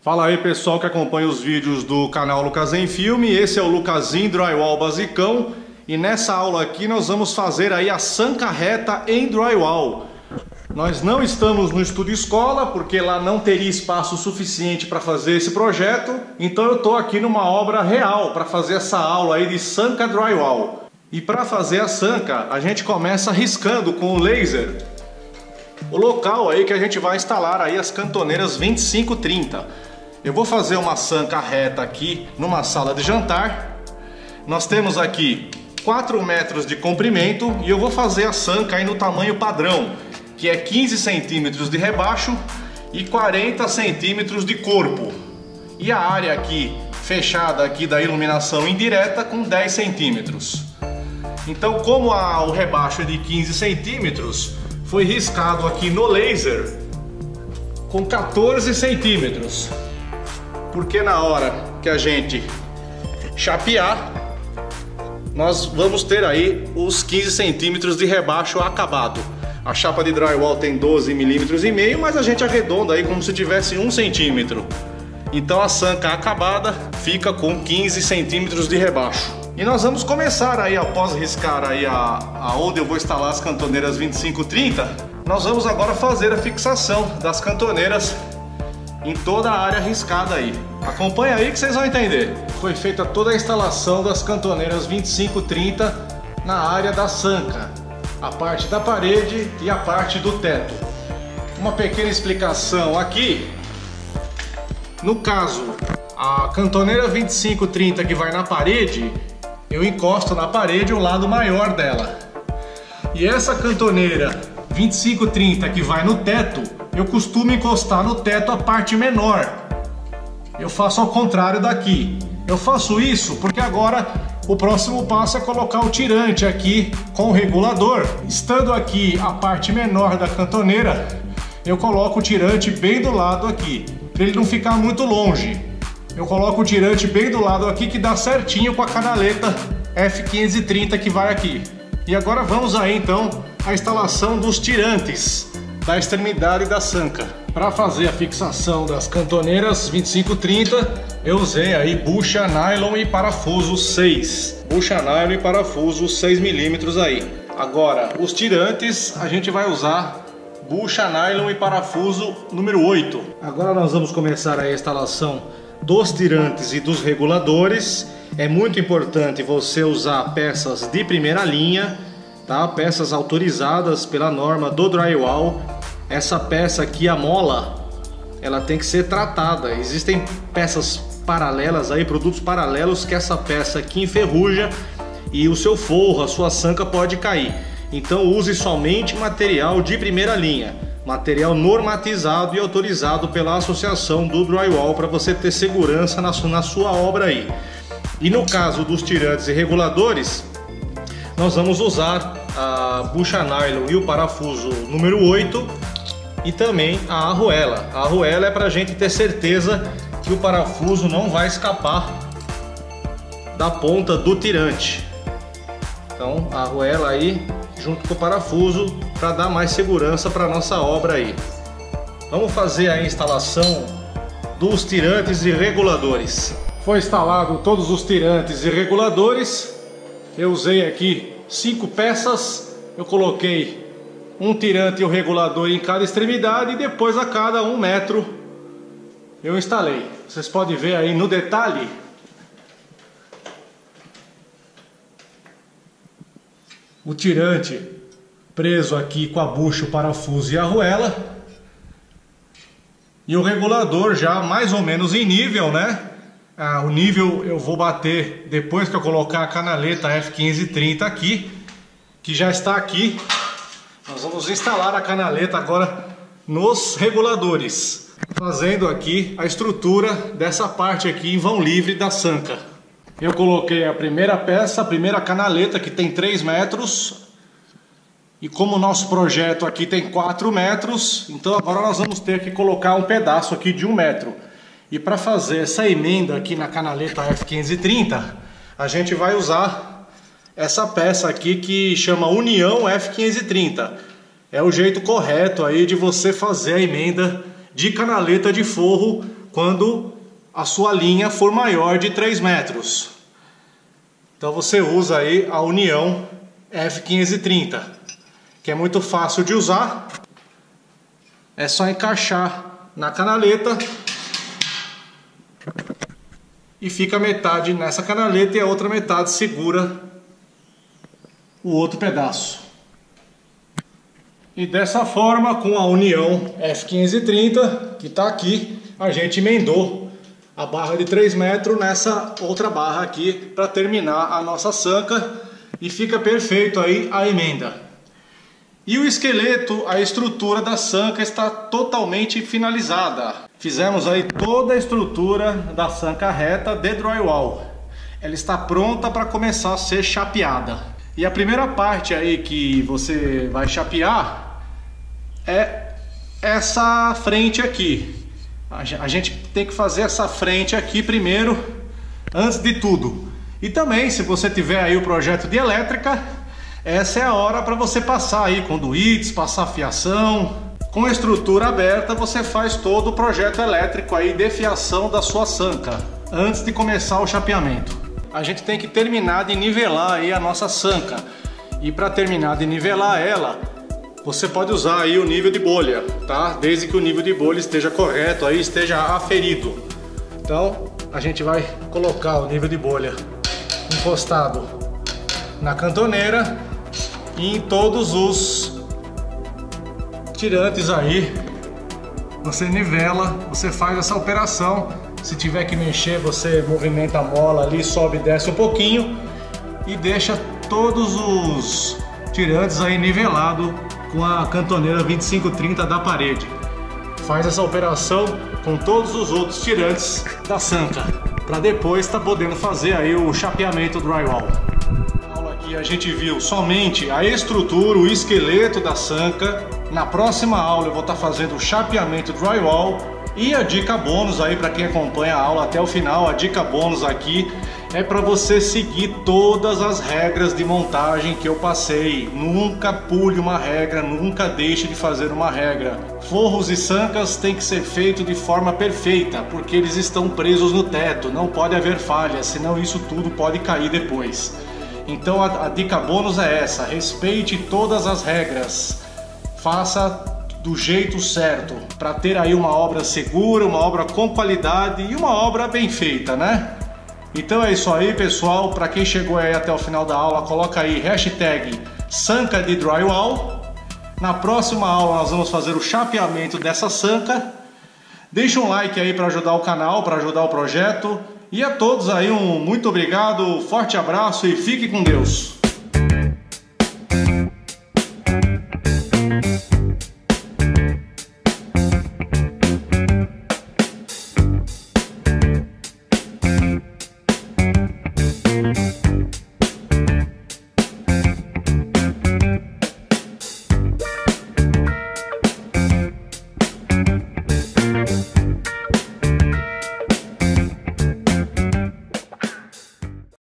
Fala aí pessoal que acompanha os vídeos do canal Lucas em Filme, esse é o Lucasinho Drywall Basicão e nessa aula aqui nós vamos fazer aí a sanca reta em drywall. Nós não estamos no estúdio escola porque lá não teria espaço suficiente para fazer esse projeto, então eu estou aqui numa obra real para fazer essa aula aí de sanca drywall. E para fazer a sanca, a gente começa riscando com o laser o local aí que a gente vai instalar aí as cantoneiras 2530. Eu vou fazer uma sanca reta aqui numa sala de jantar. Nós temos aqui 4 metros de comprimento e eu vou fazer a sanca aí no tamanho padrão, que é 15 centímetros de rebaixo e 40 centímetros de corpo. E a área aqui fechada aqui da iluminação indireta com 10 centímetros. Então, como a, o rebaixo é de 15 centímetros, foi riscado aqui no laser com 14 centímetros. Porque na hora que a gente chapear, nós vamos ter aí os 15 centímetros de rebaixo acabado. A chapa de drywall tem 12 milímetros e meio, mas a gente arredonda aí como se tivesse um centímetro. Então a sanca acabada fica com 15 centímetros de rebaixo. E nós vamos começar aí, após riscar aí a, aonde eu vou instalar as cantoneiras 2530, nós vamos agora fazer a fixação das cantoneiras em toda a área riscada aí. Acompanha aí que vocês vão entender. Foi feita toda a instalação das cantoneiras 2530 na área da sanca, a parte da parede e a parte do teto. Uma pequena explicação aqui. No caso, a cantoneira 2530 que vai na parede, eu encosto na parede o lado maior dela. E essa cantoneira 2530 que vai no teto, eu costumo encostar no teto a parte menor. Eu faço ao contrário daqui. Eu faço isso porque agora o próximo passo é colocar o tirante aqui com o regulador. Estando aqui a parte menor da cantoneira, eu coloco o tirante bem do lado aqui, para ele não ficar muito longe eu coloco o tirante bem do lado aqui que dá certinho com a canaleta F530 que vai aqui. E agora vamos aí então à instalação dos tirantes da extremidade da sanca. Para fazer a fixação das cantoneiras 2530, eu usei aí bucha nylon e parafuso 6. Bucha nylon e parafuso 6 milímetros aí. Agora, os tirantes a gente vai usar bucha nylon e parafuso número 8. Agora nós vamos começar a instalação dos tirantes e dos reguladores. É muito importante você usar peças de primeira linha, tá? Peças autorizadas pela norma do drywall. Essa peça aqui, a mola, ela tem que ser tratada. Existem peças paralelas aí, produtos paralelos que essa peça aqui enferruja e o seu forro, a sua sanca pode cair. Então use somente material de primeira linha material normatizado e autorizado pela Associação do Drywall para você ter segurança na sua, na sua obra aí. E no caso dos tirantes e reguladores, nós vamos usar a bucha nylon e o parafuso número 8 e também a arruela. A arruela é para a gente ter certeza que o parafuso não vai escapar da ponta do tirante. Então a arruela aí junto com o parafuso para dar mais segurança para nossa obra aí. Vamos fazer a instalação dos tirantes e reguladores. Foi instalado todos os tirantes e reguladores. Eu usei aqui cinco peças. Eu coloquei um tirante e um regulador em cada extremidade e depois a cada um metro eu instalei. Vocês podem ver aí no detalhe o tirante preso aqui com a bucha, o parafuso e a arruela. E o regulador já mais ou menos em nível, né? Ah, o nível eu vou bater depois que eu colocar a canaleta F1530 aqui, que já está aqui. Nós vamos instalar a canaleta agora nos reguladores, fazendo aqui a estrutura dessa parte aqui em vão livre da sanca. Eu coloquei a primeira peça, a primeira canaleta que tem 3 metros. E como o nosso projeto aqui tem 4 metros, então agora nós vamos ter que colocar um pedaço aqui de 1 metro. E para fazer essa emenda aqui na canaleta F530, a gente vai usar essa peça aqui que chama União F530. É o jeito correto aí de você fazer a emenda de canaleta de forro quando a sua linha for maior de 3 metros. Então você usa aí a União F1530, que é muito fácil de usar. É só encaixar na canaleta e fica metade nessa canaleta e a outra metade segura o outro pedaço. E dessa forma, com a união F1530, que está aqui, a gente emendou a barra de 3 metros nessa outra barra aqui para terminar a nossa sanca e fica perfeito aí a emenda. E o esqueleto, a estrutura da sanca está totalmente finalizada. Fizemos aí toda a estrutura da sanca reta de drywall. Ela está pronta para começar a ser chapeada. E a primeira parte aí que você vai chapear é essa frente aqui. A gente tem que fazer essa frente aqui primeiro, antes de tudo. E também, se você tiver aí o projeto de elétrica, essa é a hora para você passar aí conduítes, passar fiação. Com estrutura aberta, você faz todo o projeto elétrico aí de fiação da sua sanca, antes de começar o chapeamento. A gente tem que terminar de nivelar aí a nossa sanca. E para terminar de nivelar ela, você pode usar aí o nível de bolha, tá? Desde que o nível de bolha esteja correto, aí esteja aferido. Então, a gente vai colocar o nível de bolha encostado na cantoneira e em todos os tirantes aí. Você nivela, você faz essa operação. Se tiver que mexer, você movimenta a mola ali, sobe e desce um pouquinho e deixa todos os tirantes aí nivelado com a cantoneira 2530 da parede. Faz essa operação com todos os outros tirantes da sanca, para depois estar tá podendo fazer aí o chapeamento drywall. Aqui a gente viu somente a estrutura, o esqueleto da sanca. Na próxima aula eu vou estar fazendo o chapeamento drywall e a dica bônus aí para quem acompanha a aula até o final, a dica bônus aqui é para você seguir todas as regras de montagem que eu passei. Nunca pule uma regra, nunca deixe de fazer uma regra. Forros e sancas têm que ser feito de forma perfeita, porque eles estão presos no teto, não pode haver falha, senão isso tudo pode cair depois. Então a, a dica bônus é essa: respeite todas as regras. Faça do jeito certo para ter aí uma obra segura, uma obra com qualidade e uma obra bem feita, né? Então é isso aí, pessoal. Para quem chegou aí até o final da aula, coloca aí hashtag Sanca de Drywall. Na próxima aula nós vamos fazer o chapeamento dessa sanca. Deixa um like aí para ajudar o canal, para ajudar o projeto. E a todos aí um muito obrigado, forte abraço e fique com Deus.